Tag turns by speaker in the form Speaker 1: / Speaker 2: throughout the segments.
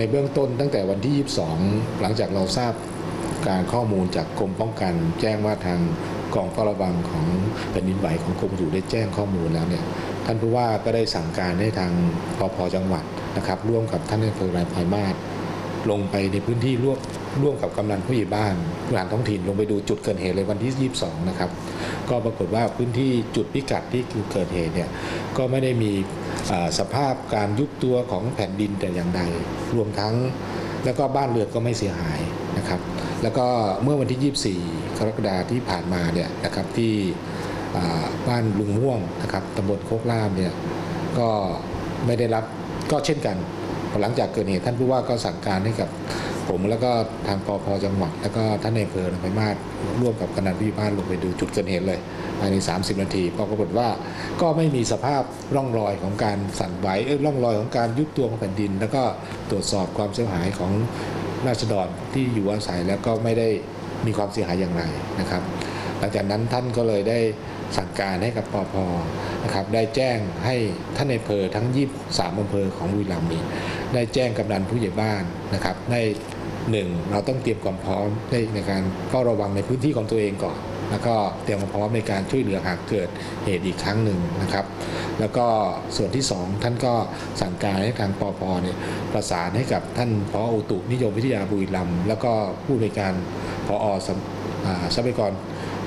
Speaker 1: ในเบื้องต้นตั้งแต่วันที่ 22 หลังจากเราทราบการข้อมูลจากกรมป้องกัน แจ้งว่าทางกองเฝ้าระวังของแผ่นดินไหวของกรมอุตุได้แจ้งข้อมูลแล้วเนี่ยท่านผู้ว่าก็ได้สั่งการให้ทางปพจังหวัดนะครับ ร่วมกับท่านนอำเภอรายพายมาศลงไปในพื้นที่ร่วมร่วมกับกำนันผู้ใหญ่บ้านผู้การท้องถิ่นลงไปดูจุดเกิดเหตุเลยวันที่ 22 นะครับ ก็ปรากฏว่าพื้นที่จุดพิกัดที่เกิดเหตุเนี่ยก็ไม่ได้มี สภาพการยุบตัวของแผ่นดินแต่อย่างใด รวมทั้งแล้วก็บ้านเรือนก็ไม่เสียหายนะครับ แล้วก็เมื่อวันที่ 24กรกฎาคมที่ผ่านมาเนี่ยนะครับที่บ้านลุงม่วงนะครับตำบลโคกล่ามเนี่ยก็ไม่ได้รับก็เช่นกัน หลังจากเกิดเหตุท่านผู้ว่าก็สั่งการให้กับ ผมแล้วก็ทางปพจังหวัด แล้วก็ท่านในอำเภอลำไยมาศร่วมกับกำนันผู้ใหญ่บ้านลงไปดูจุดเกิดเหตุเลยภายใน 30 นาทีปรากฏว่าก็ไม่มีสภาพร่องรอยของการสั่นไหวเอ้ยร่องรอยของการยุบตัวของแผ่นดิน แล้วก็ตรวจสอบความเสียหายของราษฎรที่อยู่อาศัยแล้วก็ไม่ได้มีความเสียหายอย่างไรนะครับหลังจากนั้นท่านก็เลยได้สั่งการให้กับปพนะครับได้แจ้งให้ท่านในอำเภอทั้ง 23อำเภอของบุรีรัมย์นี้ได้แจ้งกำนันผู้ใหญ่บ้านนะครับได้ หนึ่งเราต้องเตรียมความพร้อมในในการเฝ้าระวังในพื้นที่ของตัวเองก่อน แล้วก็เตรียมความพร้อมในการช่วยเหลือหากเกิดเหตุอีกครั้งหนึ่งนะครับ แล้วก็ส่วนที่สองท่านก็สั่งการให้ทางปอพเนี่ยประสานให้กับท่านพออุตุนิยมวิทยาบุรีรัมย์แล้วก็ผู้ในวยการพออทรัพยากร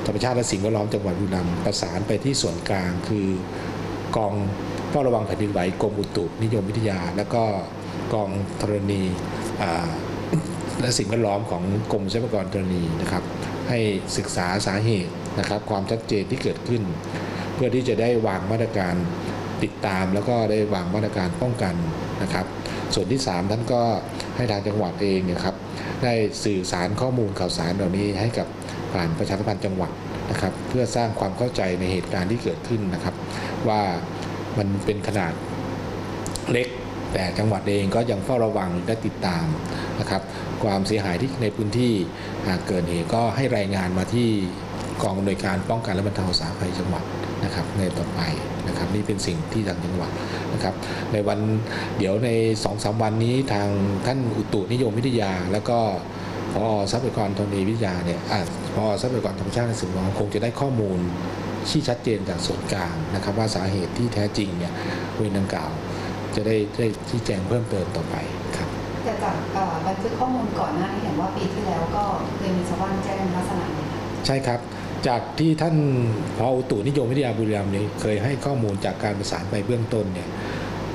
Speaker 1: ธรรมชาติและสิ่งแวดล้อมจังหวัดบุรีรัมย์ประสานไปที่ส่วนกลางคือกองเฝ้าระวังแผ่นดินไหวกรมอุตุนิยมวิทยา แล้วก็กองธรณี และสิ่งแวดล้อมของกรมทรัพยากรธรณีนะครับ ให้ศึกษาสาเหตุนะครับ ความชัดเจนที่เกิดขึ้น เพื่อที่จะได้วางมาตรการติดตามแล้วก็ได้วางมาตรการป้องกันนะครับ ส่วนที่ 3 ท่านก็ให้ทางจังหวัดเองเนยครับ ได้สื่อสารข้อมูลข่าวสารเหล่านี้ให้กับผ่านประชาสัมพันธ์จังหวัดนะครับ เพื่อสร้างความเข้าใจในเหตุการณ์ที่เกิดขึ้นนะครับ ว่ามันเป็นขนาดเล็ก แต่จังหวัดเองก็ยังเฝ้าระวังและติดตามนะครับความเสียหายที่ในพื้นที่หากเกิดเหตุก็ให้รายงานมาที่กองอำนวยการป้องกันและบรรเทาสาธารณภัยจังหวัดนะครับในต่อไปนะครับนี่เป็นสิ่งที่ทางจังหวัดนะครับในวันเดี๋ยวใน2อสวันนี้ทางท่านอุตุนิยมวิทยา แล้วก็พอทรัพยากรธรณีวิทยาเนี่ยอพอทรัพยากรธรรมชาติและสิ่งแวดล้อมคงจะได้ข้อมูลที่ชัดเจนจากส่วนกลางนะครับว่าสาเหตุที่แท้จริงเนี่ยเวรดังกล่าว จะได้ได้ชี้แจงเพิ่มเติมต่อไปครับ
Speaker 2: แต่จากเอ่อบันทึกข้อมูลก่อนหน้านี้เห็นว่าปีที่แล้วก็เคยมีชาวบ้านแจ้งลักษณะนี้ค่ะ
Speaker 1: ใช่ครับ จากที่ท่านพออุตุนิยมวิทยาบุรีรัมย์เนี่ยเคยให้ข้อมูลจากการประสานไปเบื้องต้นเนี่ย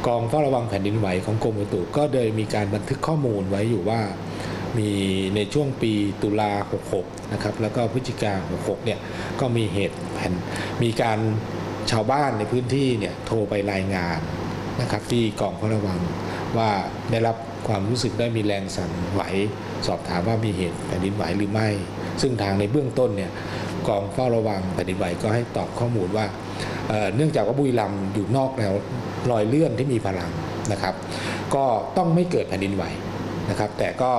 Speaker 1: กองเฝ้าระวังแผ่นดินไหวของกรมอุตุก็เลยมีการบันทึกข้อมูลไว้อยู่ว่ามีในช่วงปีตุลา 66 นะครับ แล้วก็พฤศจิกา 66 เนี่ย ก็มีเหตุแผ่น มีการชาวบ้านในพื้นที่เนี่ยโทรไปรายงาน นะครับที่กองเฝ้าระวังว่าได้รับความรู้สึกได้มีแรงสั่นไหว สอบถามว่ามีเหตุแผ่นดินไหวหรือไม่ ซึ่งทางในเบื้องต้นเนี่ยกองเฝ้าระวังแผ่นดินไหวก็ให้ตอบข้อมูลว่าเเนื่องจากว่าบุรีรัมย์อยู่นอกแนวรอยเลื่อนที่มีพลังนะครับ ก็ต้องไม่เกิดแผ่นดินไหวนะครับ แต่ก็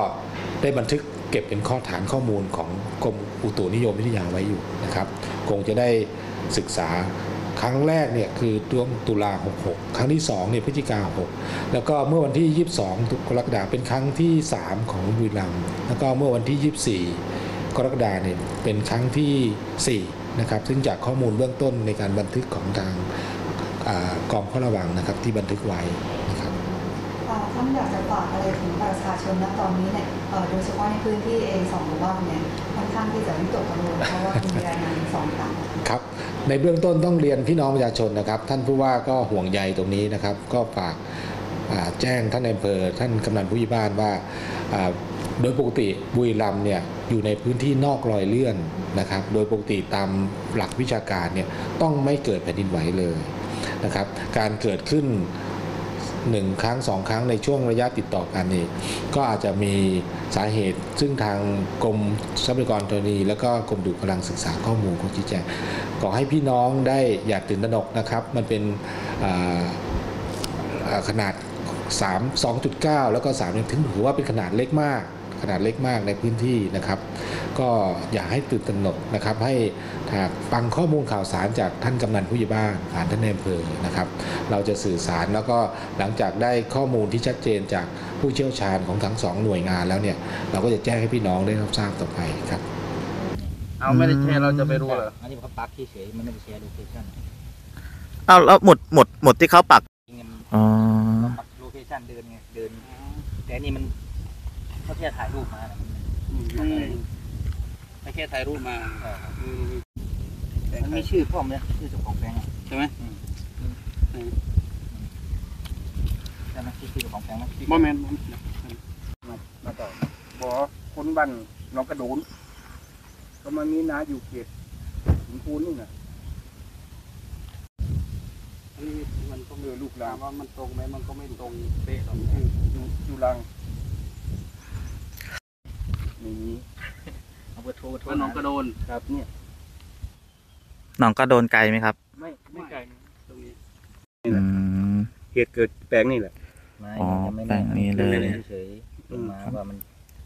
Speaker 1: ได้บันทึกเก็บเป็นข้อฐานข้อมูลของกรมอุตุนิยมวิทยาไว้อยู่นะครับ คงจะได้ศึกษา ครั้งแรกเนี่ยคือช่วงตุลา66 ครั้งที่2เนี่ยพฤศจิกา6แล้วก็เมื่อวันที่ 22กรกฎาคมเป็นครั้งที่ 3 ของบุรีรัมย์แล้วก็เมื่อวันที่ 24 กรกฎาคมเนี่ยเป็นครั้งทีสี่ 4 นะครับ ซึ่งจากข้อมูลเบื้องต้นในการบันทึกของทางอกองเฝ้าระวังนะครับที่บันทึกไว้
Speaker 2: ท่านอยากจะฝากอะไรถึงประชาชนณตอนนี้เนี่ยโดยเฉพาะในพื้นที่เองสองหมู่บ้านเนี่ยค่อนข้างที่จะวิตกกังวลเพราะว่ามีรายงานสองครั้ง
Speaker 1: ครับในเบื้องต้นต้องเรียนพี่น้องประชาชนนะครับ ท่านผู้ว่าก็ห่วงใยตรงนี้นะครับ ก็ฝากแจ้งท่านอำเภอท่านกำนันผู้ใหญ่บ้านว่าโดยปกติบุรีรัมเนี่ยอยู่ในพื้นที่นอกรอยเลื่อนนะครับ โดยปกติตามหลักวิชาการเนี่ยต้องไม่เกิดแผ่นดินไหวเลยนะครับ การเกิดขึ้น หนึ่งครั้งสองครั้งในช่วงระยะติดต่อกันนี่ก็อาจจะมีสาเหตุ ซึ่งทางกรมทรัพยากรธรณี แล้วก็กรมดูกำลังศึกษาข้อมูลของชี้แจงขอให้พี่น้องได้อย่าตื่นตระหนกนะครับ มันเป็นอ่าอ่าขนาด 3 2.9 แล้วก็3เนี่ยถึงถือว่าเป็นขนาดเล็กมาก ขนาดเล็กมากในพื้นที่นะครับ ก็อย่าให้ตื่นตระหนกนะครับ ให้หากฟังข้อมูลข่าวสารจากท่านกำนันผู้ใหญ่บ้านผ่านท่านในอำเภอนะครับ เราจะสื่อสารแล้วก็หลังจากได้ข้อมูลที่ชัดเจนจากผู้เชี่ยวชาญของทั้งสองหน่วยงานแล้วเนี่ยเราก็จะแจ้งให้พี่น้องได้รับทราบต่อไปครับ
Speaker 3: เอาไม่ได้แชร์เราจะไปรู้เหรอ
Speaker 4: อันนี้เขาปักเฉยๆมันไม่ได้แชร์โลเคชั่น
Speaker 5: เอาแล้วหมุดหมุดหมุดที่เขาปัก
Speaker 4: จริงๆมัน
Speaker 5: อ๋อ
Speaker 4: เขาปักโลเคชั่นเดินไงเดิน แต่อันนี่มัน เขาแค่ถ่ายรูปมาน่ะมันไม่แค่ถ่ายรูปมามันมีชื่อพ่อมเนี่ยชื่อเจ้าของแปลงอะ
Speaker 3: ใช่ไหม
Speaker 4: ใช่ไหมชื่อเจ้าของแปลงไหม
Speaker 3: บ่แมนบ่แม่นมาต่อบอกคนบ้านหนองกระโดนก็มามีนาอยู่เขตหินปูนนี่นะอันนี้มันก็เมือลูกหลานว่ามันตรงไหมมันก็ไม่ตรงเป๊ะหรอกอยู่อยู่อยู่รัง อย่างนี้
Speaker 4: เอาเบอร์โทรเบอร์โทร
Speaker 3: ว่าหนองกระโดนครับเนี่ย
Speaker 5: หนองก็โดนไกลไหมครับ
Speaker 3: ไม่ไม่ไกลนะตรงนี้
Speaker 5: อืม
Speaker 3: เหตุเกิดแปลงนี่แหละ
Speaker 4: ไม่
Speaker 5: อ๋อ
Speaker 4: ยังไม่
Speaker 5: แปลงนี้เลย
Speaker 4: ดินเฉยๆลงมาว่ามัน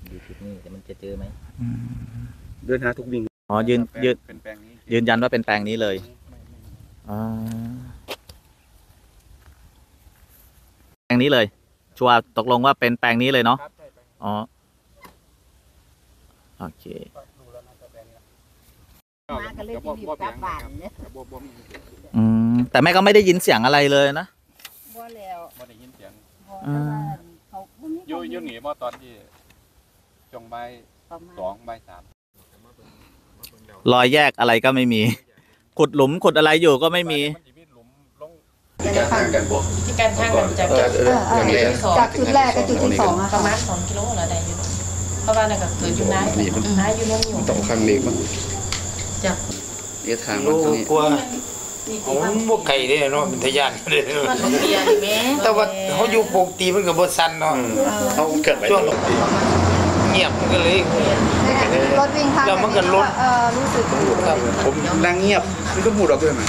Speaker 4: อยู่จุดนี้แต่มันจะเจอไหม
Speaker 5: อืม
Speaker 3: เดินหาทุกวิ่ง
Speaker 5: อ๋อยืนยืน
Speaker 3: เป็นแปลงนี้
Speaker 5: ยืนยันว่าเป็นแปลงนี้เลย
Speaker 3: ไม่ไม่
Speaker 5: อ๋อแปลงนี้เลย ชัวร์ตกลงว่าเป็นแปลงนี้เลยเนาะ
Speaker 3: ครับใช่แปลง
Speaker 5: อ๋อ โอเค
Speaker 3: ดูแล้วน่าจะแปลงนี้
Speaker 6: มาก็เลยที่รีบกลับบ้านเนี่ย
Speaker 3: บ่บ่มี
Speaker 5: อืมแต่แม่ก็ไม่ได้ยินเสียงอะไรเลยนะ
Speaker 6: บ่แล้ว
Speaker 3: บ่ได้ยินเสียง
Speaker 6: บ่
Speaker 5: อืม
Speaker 6: เขาบ่มี
Speaker 3: อยู่อยู่หนีบ่ตอนที่จงใบาย
Speaker 6: ประมาณ
Speaker 3: สองใบายสาม
Speaker 5: รอยแยกอะไรก็ไม่มี ขุดหลุมขุดอะไรอยู่ก็ไม่มี
Speaker 3: นจะมีหลุมลง
Speaker 2: จะได้ฟัง
Speaker 7: ที่การทางกันจากจาก
Speaker 2: เออเออจากจุดแรกกับจุดที่สองอะ
Speaker 7: ประ
Speaker 2: ค่ะ
Speaker 7: มาณสองกิโลละได้อยู่ เพราะว่านั่นก็เกิดอยู่น้าน้าอยู่น้นอยู่
Speaker 8: ต้องข้างนี้มั้ง
Speaker 7: จาก
Speaker 8: เรียกทางมันตรงนี้
Speaker 9: กลัว
Speaker 7: นี่
Speaker 9: เอามันบ่ไก่เด้เนาะเป็นทะยานเด้
Speaker 7: มันเบียร์แม่
Speaker 9: แต่ว่าเขาอยู่ปกติมันก็บ่สั่นเนาะ
Speaker 8: เขาเกิดไป
Speaker 9: ช่วงเงียบมันก็เลย
Speaker 2: รถวิ่งผ่าน
Speaker 9: แล้วมันก็รถ
Speaker 2: เออรู้สึก
Speaker 9: ครับ
Speaker 8: ผมนั่งเงียบมันก็พูดออกด้วยไหม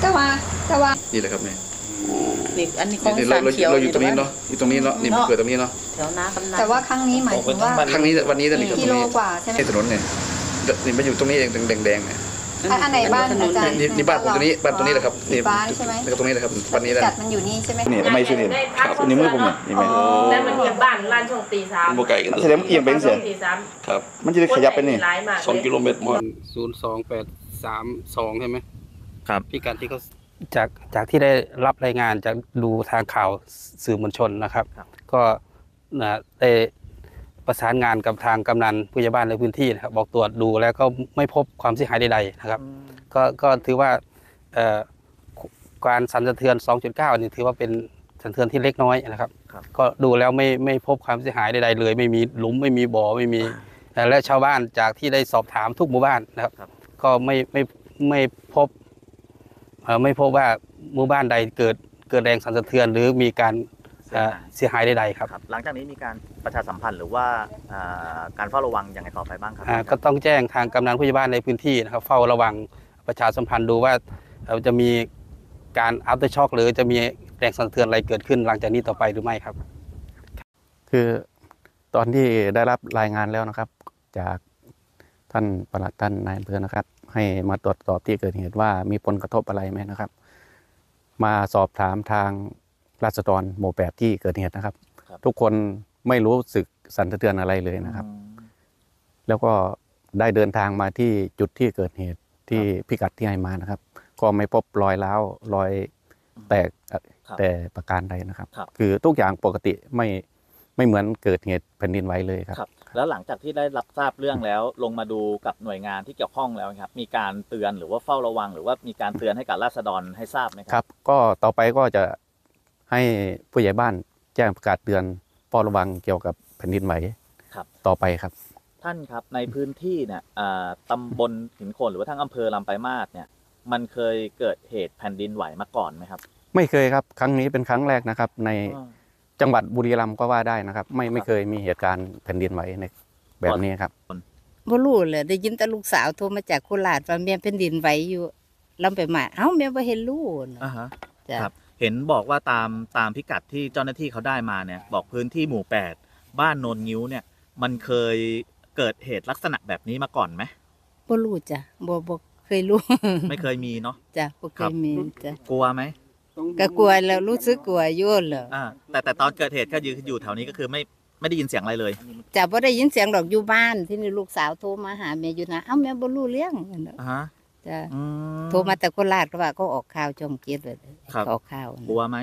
Speaker 2: แต่ว่าแต่ว่า
Speaker 8: นี่แหละครับเนี่ย
Speaker 7: นี่อันนี้ของ
Speaker 8: นี่
Speaker 7: สา
Speaker 8: เรา
Speaker 7: ม
Speaker 8: เรา
Speaker 7: เขียว
Speaker 8: เราอยู่ตรงนี้เนาะอยู่ตรงนี้เนาะนี่มันเกิดตรงนี้เนาะ
Speaker 7: แถวน้ากำนัน
Speaker 2: แต่ว่าครั้งนี้หมายถึงว่า
Speaker 8: ครั้งนี้วันนี้จะนี่ครับต
Speaker 2: กิ
Speaker 8: รง
Speaker 2: โล
Speaker 8: นี้
Speaker 2: กว่าใช่ไหม
Speaker 8: นี่ถนนเนี่ยนี่มาอยู่ตรงนี้เองแดงๆเนี่ย
Speaker 2: อันอันไหนบ้านอาจารย์
Speaker 8: นี่นี่บ้านผมตรงนี้บ้านตรงนี้แหละครับ
Speaker 2: สีฟ้านี่ใช่ไหม
Speaker 8: นี่ตรงนี้แหละครับวันนี้แหละ
Speaker 2: จัดมันอยู่นี่ใช่ไหม
Speaker 8: นี่ทำไมชื่อนี่ครับนี่มือผมเนี่ยนี่ไหม
Speaker 7: นั่นมันเก็บบ้านร้านช่วงตีสาม
Speaker 8: โบไก่กันแสดงว่าเอียงไปเสีย
Speaker 7: ตีสาม
Speaker 8: ครับมันจะได้ขยับไปนี่
Speaker 7: หลายมาก
Speaker 8: สองกิโลเมตรหมด
Speaker 3: ศูนย์สองแปดสามสองใช่ไหม
Speaker 5: ครับ
Speaker 3: พี่การที่เขา จากจากที่ได้รับรายงานจากดูทางข่าวสื่อมวลชนนะครับ
Speaker 5: ครับ
Speaker 3: ก็นะได้ประสานงานกับทางกำนันผู้ใหญ่บ้านในพื้นที่นะครับ บอกตรวจดูแล้วก็ไม่พบความเสียหายใดๆนะครับ ก็ก็ถือว่าเอ่อการสั่นสะเทือน 2.9 นี่ถือว่าเป็นสั่นสะเทือนที่เล็กน้อยนะครับ
Speaker 5: ครับ
Speaker 3: ก็ดูแล้วไม่ไม่พบความเสียหายใดๆเลย ไม่มีหลุมไม่มีบ่อไม่มีและชาวบ้านจากที่ได้สอบถามทุกหมู่บ้านนะครับ
Speaker 5: ครับ
Speaker 3: ก็ไม่ไม่ไม่พบเอ่อ ไม่พบว่าหมู่บ้านใดเกิดเกิดแรงสั่นสะเทือนหรือมีการเอ่อเสียหายใดๆครับ
Speaker 5: ครับหลังจากนี้มีการประชาสัมพันธ์หรือว่าอ่าการเฝ้าระวังยังไงต่อไปบ้างครับ
Speaker 3: อ่าก็ต้องแจ้งทางกำนันผู้ใหญ่บ้านในพื้นที่นะครับเฝ้าระวังประชาสัมพันธ์ดูว่าเอ่อจะมีการอัพเดอร์ช็อคหรือจะมีแรงสั่นสะเทือนอะไรเกิดขึ้นหลังจากนี้ต่อไปหรือไม่ครับ
Speaker 10: คือตอนที่ได้รับรายงานแล้วนะครับ จาก ท่านปลัดท่านนายอำเภอนะครับ ให้มาตรวจสอบที่เกิดเหตุว่ามีผลกระทบอะไรไหมนะครับ มาสอบถามทางราษฎรหมู่แปดที่เกิดเหตุนะครับ
Speaker 5: ครับ
Speaker 10: ทุกคนไม่รู้สึกสั่นสะเทือนอะไรเลยนะครับ แล้วก็ได้เดินทางมาที่จุดที่เกิดเหตุที่พิกัดที่ให้มานะครับ ก็ไม่พบรอยร้าวรอยแตกเอ่อ
Speaker 5: ครับ
Speaker 10: แต่ประการใดนะครับ
Speaker 5: ครับ
Speaker 10: คือทุกอย่างปกติไม่ไม่เหมือนเกิดเหตุแผ่นดินไหวเลยครับ
Speaker 5: ครับ แล้วหลังจากที่ได้รับทราบเรื่องแล้ว ลงมาดูกับหน่วยงานที่เกี่ยวข้องแล้วครับ มีการเตือนหรือว่าเฝ้าระวัง หรือว่ามีการเตือนให้กับราษฎรให้ทราบไหมค
Speaker 10: ค
Speaker 5: รั
Speaker 10: รับ ก็ต่อไปก็จะให้ผู้ใหญ่บ้านแจ้งประกาศเตือนเฝ้าระวังเกี่ยวกับแผ่นดินไหว
Speaker 5: ครับ
Speaker 10: ต่อไปครับ
Speaker 5: ท่านครับในพื้นที่เนี่ยอ่าตำบลหินโคนหรือว่าทั้งอำเภอลำปลายมาศเนี่ย มันเคยเกิดเหตุแผ่นดินไหวมาก่อนไหมครับ
Speaker 10: ไม่เคยครับ ครั้งนี้เป็นครั้งแรกนะครับใน
Speaker 5: อ่า
Speaker 10: จังหวัดบุรีรัมย์ก็ว่าได้นะครับ ไม่ไม่
Speaker 5: ครับ
Speaker 10: เคยมีเหตุการณ์แผ่นดินไหวในแบบนี้ครับ
Speaker 6: บ่รู้เลยได้ยินแต่ลูกสาวโทรมาจากโคราชว่าแม่เป็นดินไหวอยู่ลำไปมาเอ้าแม่บ่เห็นลูกน่ะ
Speaker 5: อ่าฮะ
Speaker 6: จ้ะ
Speaker 5: ครับ เห็นบอกว่าตามตามพิกัดที่เจ้าหน้าที่เขาได้มาเนี่ย บอกพื้นที่หมู่8บ้านโนนงิ้วเนี่ย มันเคยเกิดเหตุลักษณะแบบนี้มาก่อนไหม
Speaker 6: บ่รู้จ้ะบ่บ่เคยรู้
Speaker 5: ไม่เคยมีเนาะ
Speaker 6: จ้ะบ่เค
Speaker 5: ครับ
Speaker 6: ยมีจ้ะ
Speaker 5: กลัวไหม
Speaker 6: ก็กลัวแล้วรู้สึกกลัวอยู่เหรอ
Speaker 5: อ่าแต่แต่ตอนเกิดเหตุก็อยู่อยู่แถวนี้ก็คือไม่ไม่ได้ยินเสียงอะไรเลย
Speaker 6: จ้ะบ่ได้ยินเสียงดอกอยู่บ้านที่นี่ลูกสาวโทรมาหาแม่อยู่นะเอ้าแม่บ่รู้เรื่องนั่นน่ะ
Speaker 5: อ่าฮะ
Speaker 6: จ้ะ
Speaker 5: อืม
Speaker 6: โทรมาแต่โคราชก็ว่าก็ออกข่าวช่องเจ็ดเลย
Speaker 5: ครับ
Speaker 6: ออกข่าวน่ะ
Speaker 5: กลัวไหม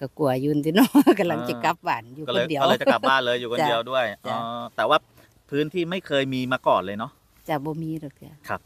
Speaker 6: ก็กลัวอยืนที่เนาะกำลังจะกลับบ้านอยู่
Speaker 5: ก็
Speaker 6: ค
Speaker 5: เล
Speaker 6: น
Speaker 5: ย
Speaker 6: เดียว
Speaker 5: ก็เลยจะกลับบ้านเลยอยู่คน
Speaker 6: จ้ะ
Speaker 5: เดียวด้วย
Speaker 6: จ้ะ
Speaker 5: อ๋อแต่ว่าพื้นที่ไม่เคยมีมาก่อนเลยเนาะ
Speaker 6: จ้ะบ่มีหรอกจ้ะ
Speaker 5: ครับ